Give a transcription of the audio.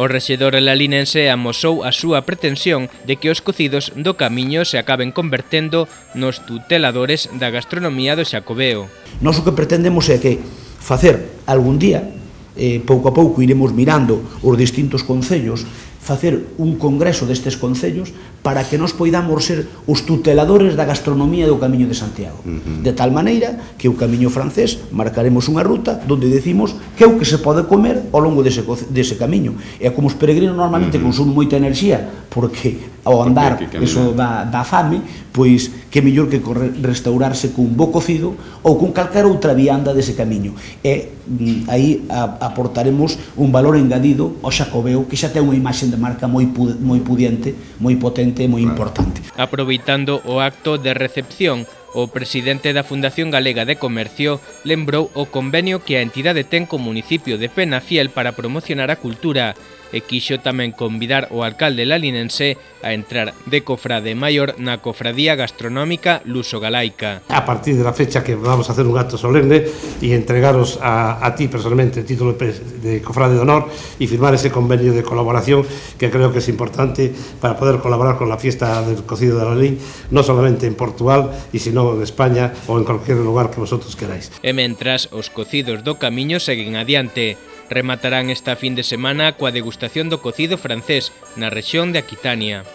O rexedor lalinense amosou a súa pretensión de que os cocidos do camiño se acaben convertendo nos tuteladores da gastronomía do Xacobeo. Nos o que pretendemos é que facer algún día eh, pouco a pouco iremos mirando os distintos concellos facer un congreso destes concellos para que nos poidamos ser os tuteladores da gastronomía do Camiño de Santiago. Uh -huh. De tal maneira que o Camiño francés marcaremos unha ruta donde decimos que é o que se pode comer ao longo dese, dese camiño. E como os peregrinos normalmente uh -huh. consumen moita enerxía porque ao andar que, eso da, da fame, pois que mellor que restaurarse cun bo cocido ou con calcar outra vianda dese camiño. E mm, aí a, aportaremos un valor engadido ao Xacobeo que xa ten unha imaxe de marca moi, pu, moi pudiente, moi potente e moi importante. Aproveitando o acto de recepción, o presidente da Fundación Galega de Comercio lembrou o convenio que a entidade ten co municipio de Penafiel para promocionar a cultura e quixo tamén convidar o alcalde lalinense a entrar de cofrade maior na cofradía gastronómica luso-galaica. A partir de la fecha que vamos a hacer un acto solemne e entregaros a, a ti personalmente el título de cofrade de honor y firmar ese convenio de colaboración que creo que es importante para poder colaborar con la fiesta del cocido de la ley, no solamente en Portugal y sino en España ou en cualquier lugar que vosotros queráis. E mentras, os cocidos do camiño seguen adiante. Rematarán esta fin de semana coa degustación do cocido francés na rexión de Aquitania.